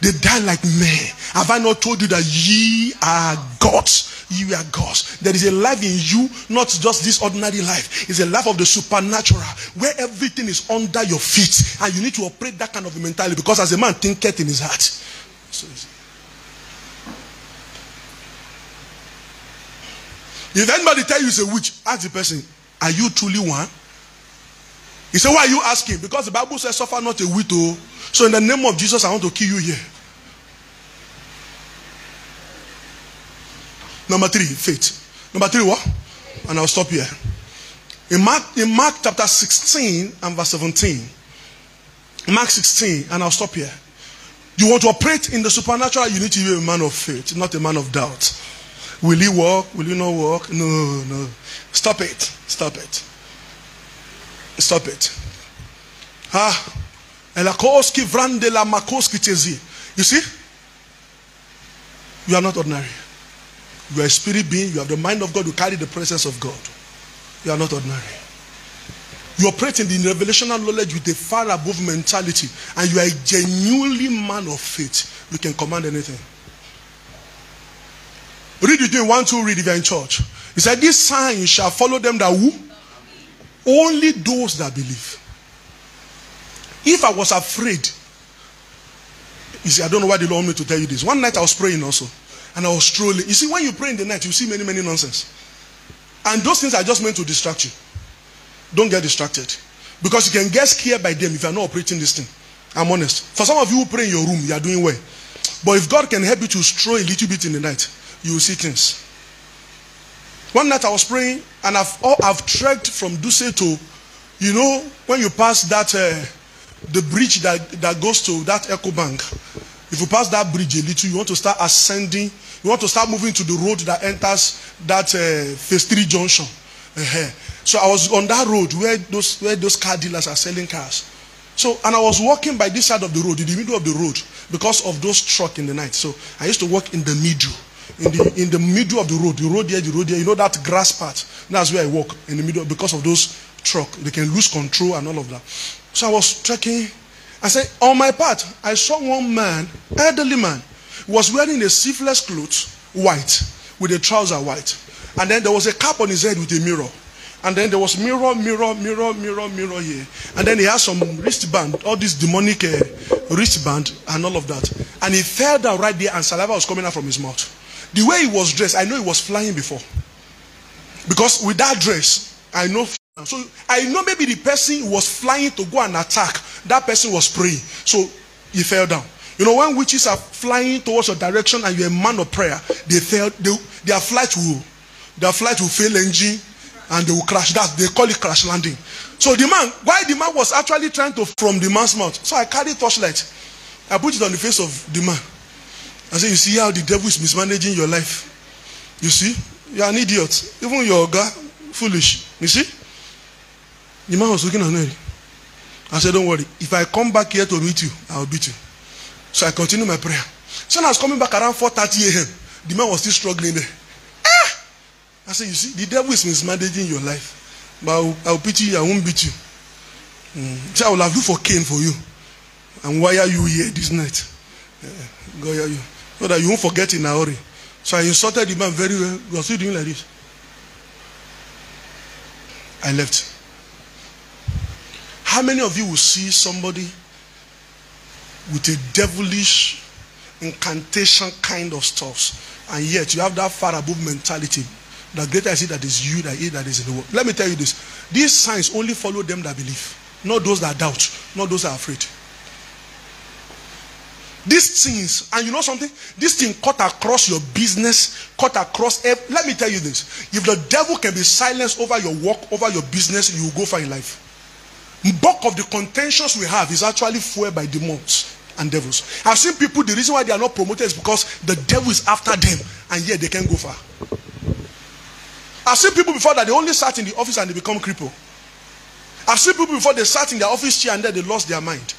They die like men. Have I not told you that ye are gods? Ye are gods. There is a life in you, not just this ordinary life. It's a life of the supernatural, where everything is under your feet, and you need to operate that kind of mentality because as a man thinketh in his heart. So If anybody tell you it's a witch, ask the person, are you truly one? He said, why are you asking? Because the Bible says, suffer not a witch. Oh. So in the name of Jesus, I want to kill you here. Number three, faith. Number three, what? And I'll stop here. In Mark, in Mark chapter 16 and verse 17. Mark 16, and I'll stop here. You want to operate in the supernatural, you need to be a man of faith, not a man of doubt. Will he walk? Will he not walk? No, no. Stop it. Stop it. Stop it. Ah. Elakoski vrande la makoski tezi. You see? You are not ordinary. You are a spirit being. You have the mind of God. You carry the presence of God. You are not ordinary. You operate in the revelational knowledge with a far above mentality. And you are a genuinely man of faith. You can command anything. Read it in one, two, read if you're in church. He said, This sign shall follow them that who? Only those that believe. If I was afraid, you see, I don't know why the Lord me to tell you this. One night I was praying also, and I was strolling. You see, when you pray in the night, you see many, many nonsense. And those things are just meant to distract you. Don't get distracted. Because you can get scared by them if you're not operating this thing. I'm honest. For some of you who pray in your room, you are doing well. But if God can help you to stroll a little bit in the night, you will see things. One night I was praying and I've, I've trekked from Dutse to, you know, when you pass that, uh, the bridge that, that goes to that Ecobank. If you pass that bridge a little, you want to start ascending, you want to start moving to the road that enters that uh, phase 3 junction. Uh-huh. So I was on that road where those, where those car dealers are selling cars. So, and I was walking by this side of the road, in the middle of the road, because of those truck in the night. So I used to walk in the middle. In the in the middle of the road, the road here, the road here. You know that grass part. That's where I walk in the middle because of those truck. They can lose control and all of that. So I was trekking. I said, on my part, I saw one man, elderly man, was wearing a sleeveless clothes, white, with a trouser white, and then there was a cap on his head with a mirror. And then there was mirror, mirror, mirror, mirror, mirror here. And then he had some wristband, all this demonic uh, wristband and all of that. And he fell down right there and saliva was coming out from his mouth. The way he was dressed, I know he was flying before. Because with that dress, I know. So I know maybe the person was flying to go and attack. That person was praying. So he fell down. You know, when witches are flying towards your direction and you're a man of prayer, they fail, they, their flight will their flight will fail engine and they will crash. That they call it crash landing. So the man, why the man was actually trying to from the man's mouth. So I carried torchlight. I put it on the face of the man. I said, You see how the devil is mismanaging your life. You see? You're an idiot. Even your guy, foolish. You see? The man was looking at me. I said, Don't worry. If I come back here to meet you, I'll beat you. So I continue my prayer. So I was coming back around 4:30 a.m., the man was still struggling there. I said, You see, the devil is mismanaging your life. But I'll, I'll pity you, I won't beat you. Mm. So I will have looked for cane for you. And why are you here this night? Uh, go here, you. So that you won't forget in a hurry. So I insulted the man very well. He was still doing like this. I left. How many of you will see somebody with a devilish incantation kind of stuff, and yet you have that far above mentality? The greater is it that is you than it that is in the world. Let me tell you this. These signs only follow them that believe, not those that doubt, not those that are afraid. These things, and you know something? This thing cut across your business, cut across. Let me tell you this. If the devil can be silenced over your work, over your business, you will go far in life. Bulk of the contentions we have is actually fueled by demons and devils. I've seen people, the reason why they are not promoted is because the devil is after them, and yet they can't go far. I've seen people before that they only sat in the office and they become crippled. I've seen people before they sat in their office chair and then they lost their mind.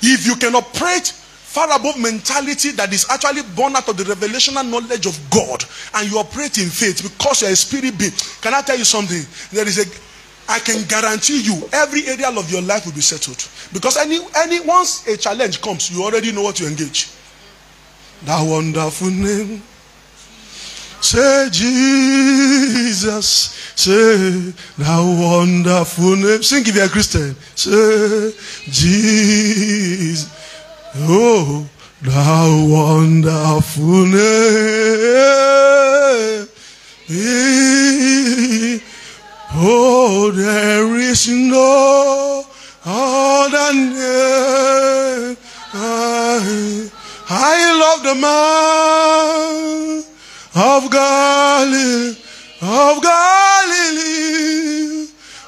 If you can operate far above mentality that is actually born out of the revelational knowledge of God and you operate in faith because you're a spirit being, can I tell you something? There is a I can guarantee you every area of your life will be settled. Because any any once a challenge comes, you already know what to engage. That wonderful name Say Jesus, say that wonderful name. Sing if you're a Christian. Say Jesus, oh, that wonderful name. Oh, there is no other name. I, I love the man of Galilee, of Galilee,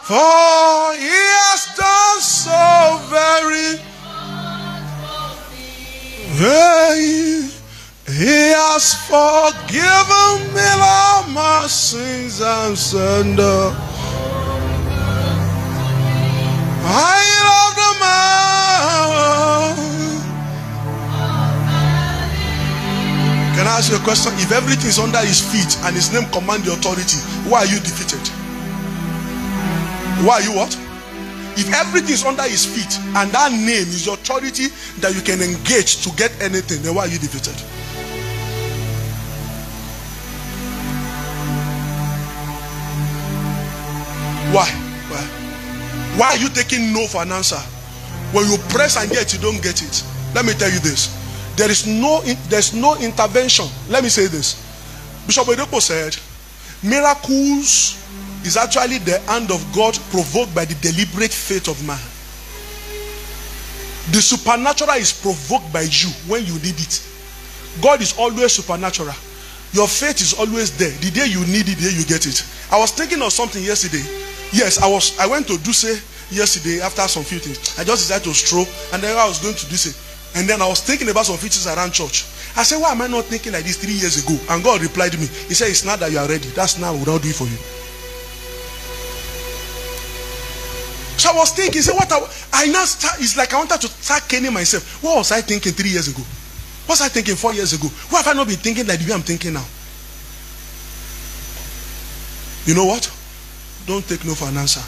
for he has done so very, he has forgiven me all my sins and sin. I love the man Can I ask you a question? If everything is under his feet and his name command the authority, why are you defeated? Why are you what? If everything is under his feet and that name is your authority that you can engage to get anything, then why are you defeated? Why? Why? Why are you taking no for an answer? When you press and yet you don't get it. Let me tell you this. There is no there's no intervention. Let me say this. Bishop Oyedepo said, miracles is actually the hand of God provoked by the deliberate faith of man. The supernatural is provoked by you when you need it. God is always supernatural. Your faith is always there. The day you need it, the day you get it. I was thinking of something yesterday. Yes, I was I went to Dutse yesterday after some few things. I just decided to stroll and then I was going to Dutse. And then I was thinking about some features around church. I said, Why am I not thinking like this three years ago? And God replied to me. He said, It's not that you are ready. That's now we'll not do it for you. I was thinking, say, what I, I now start, it's like I wanted to start caning myself. What was I thinking three years ago? What was I thinking four years ago? Why have I not been thinking like the way I'm thinking now? You know what? Don't take no for an answer.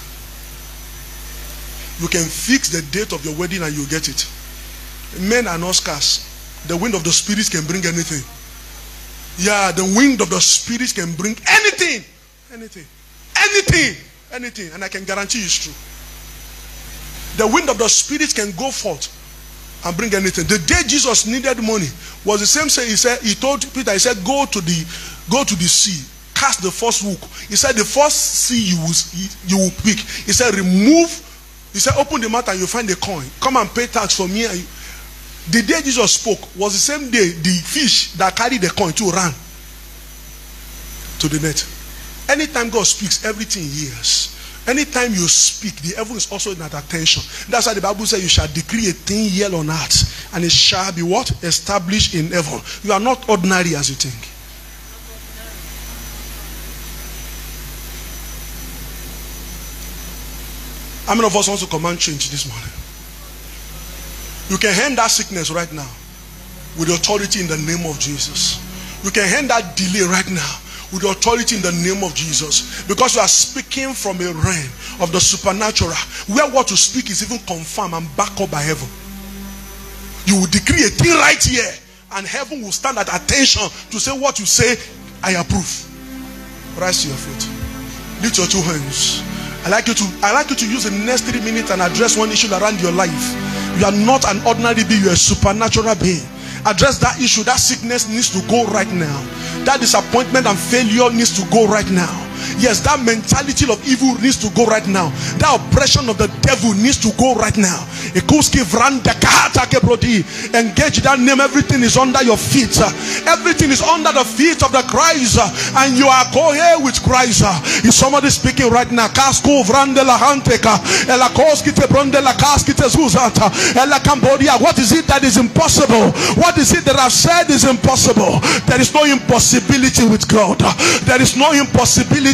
You can fix the date of your wedding and you get it. Men are not scarce. The wind of the spirits can bring anything. Yeah, the wind of the spirits can bring anything. Anything. Anything. Anything. And I can guarantee it's true. The wind of the Spirit can go forth and bring anything. The day Jesus needed money was the same say he said he told Peter, he said, Go to the go to the sea, cast the first hook. He said, The first sea you will you will pick. He said, remove, he said, open the mouth and you find a coin. Come and pay tax for me. The day Jesus spoke was the same day the fish that carried the coin to ran to the net. Anytime God speaks, everything hears. Anytime you speak, the heaven is also in that attention. That's why the Bible says you shall decree a thing here on earth, and it shall be what? Established in heaven. You are not ordinary as you think. How many of us want to command change this morning? You can hand that sickness right now with authority in the name of Jesus. You can hand that delay right now with authority in the name of Jesus. Because you are speaking from a realm of the supernatural where what you speak is even confirmed and backed up by heaven. You will decree a thing right here, and heaven will stand at attention to say what you say, I approve. Rise to your feet. Lift your two hands. I like you to I like you to use the next three minutes and address one issue around your life. You are not an ordinary being, you are a supernatural being. Address that issue. That sickness needs to go right now. That disappointment and failure needs to go right now. Yes, that mentality of evil needs to go right now. That oppression of the devil needs to go right now. Engage that name. Everything is under your feet. Everything is under the feet of the Christ. And you are going with Christ. Is somebody speaking right now? Casco vrandela hanteka. Koskite kaskite zuzata. Cambodia. What is it that is impossible? What is it that I've said is impossible? There is no impossibility with God. There is no impossibility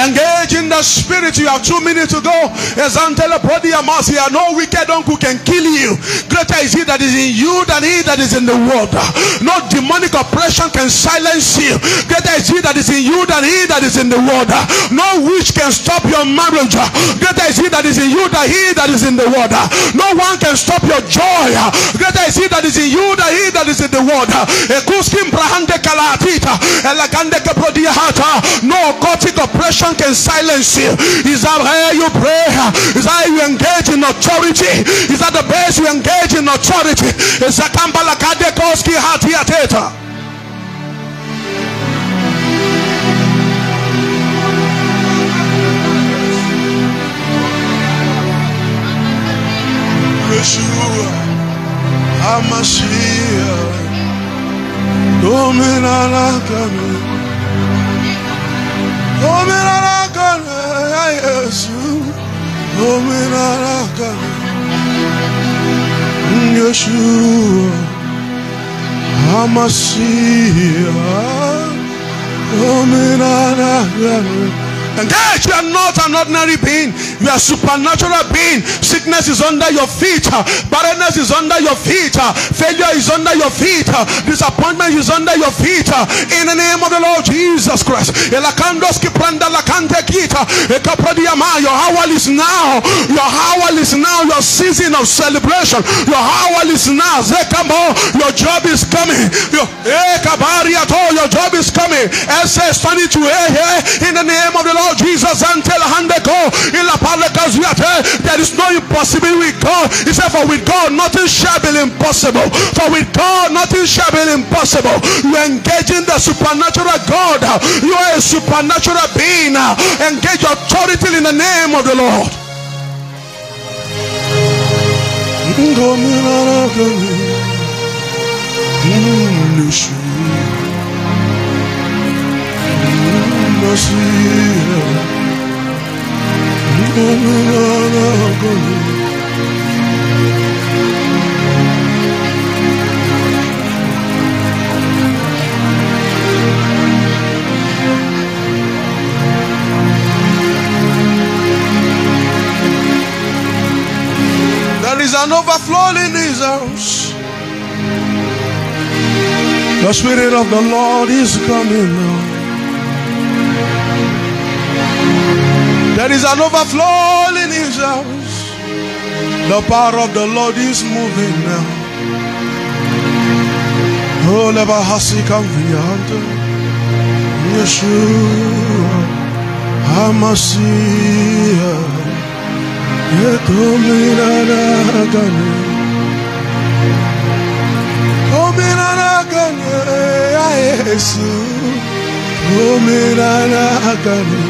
Engage in the spirit. You have two minutes to go. No wicked uncle can kill you. Greater is he that is in you than he that is in the world. No demonic oppression can silence you. Greater is he that is in you than he that is in the world. No witch can stop your marriage. Greater is he that is in you than he that is in the world. No one can stop your joy. Greater is he that is in you than he that is in the world. No occultic oppression can silence you. Is that how you pray? Is that you engage in authority? Is that the best you engage in authority? Is that Kambala Kadekoski Hatiateta? Yeshua, Hamashiach, Dominana Kanu. من عرقك يشوع المسيح من عرقك Yeshua Engage, you are not an ordinary being. You are supernatural being. Sickness is under your feet. Barrenness is under your feet. Failure is under your feet. Disappointment is under your feet. In the name of the Lord Jesus Christ. Your hour is now. Your hour is now. Your season of celebration. Your hour is now. Your job is coming. Your, eh, your job is coming. Essay is turning to eh, eh. in the name of the Lord Jesus until Handeko in La There is no impossible with God. He said, For with God nothing shall be impossible. For with God nothing shall be impossible. You engage in the supernatural God. You are a supernatural being. Engage authority in the name of the Lord. There is an overflow in this house. The Spirit of the Lord is coming now. There is an overflow in his house. The power of the Lord is moving now. Oh, never has he come beyond. Yeshua, Hamashiach, Yekominanagane, Kominanagane, Yesu, Kominanagane,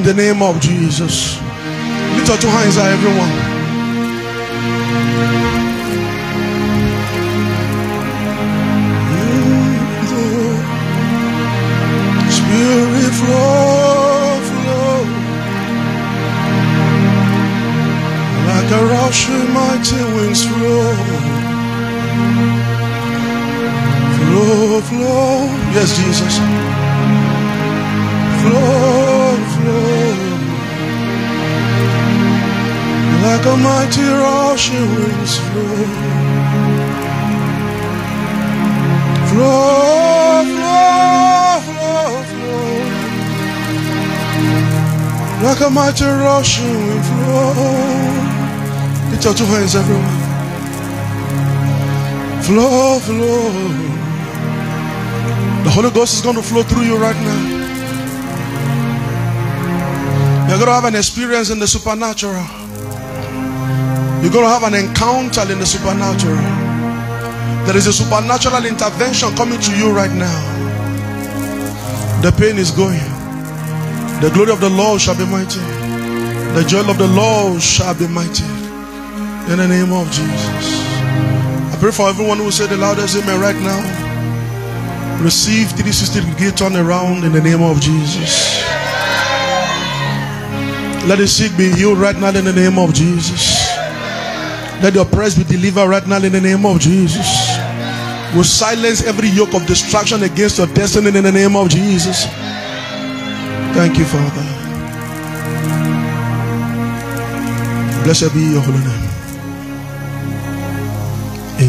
the name of Jesus. Lift your two hands everyone. Spirit flow, flow like a rushing mighty winds flow, flow, flow. Yes, Jesus. Flow, flow like a mighty rushing winds flow. Flow, flow, flow, flow. Like a mighty rushing wind flow. Lift your two hands, everyone. Flow, flow. The Holy Ghost is going to flow through you right now. You're going to have an experience in the supernatural. You're going to have an encounter in the supernatural. There is a supernatural intervention coming to you right now. The pain is going. The glory of the Lord shall be mighty. The joy of the Lord shall be mighty. In the name of Jesus. I pray for everyone who said the loudest amen right now. Receive 360 degree turn around in the name of Jesus. Let the sick be healed right now in the name of Jesus. Let your prayers be delivered right now in the name of Jesus. We'll silence every yoke of distraction against your destiny in the name of Jesus. Thank you, Father. Blessed be your holy name.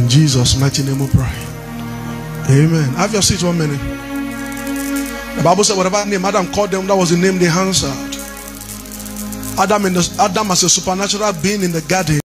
In Jesus' mighty name we pray. Amen. Have your seat one minute. The Bible said, whatever name Adam called them, that was the name they answered. Adam, in the, Adam as a supernatural being in the garden.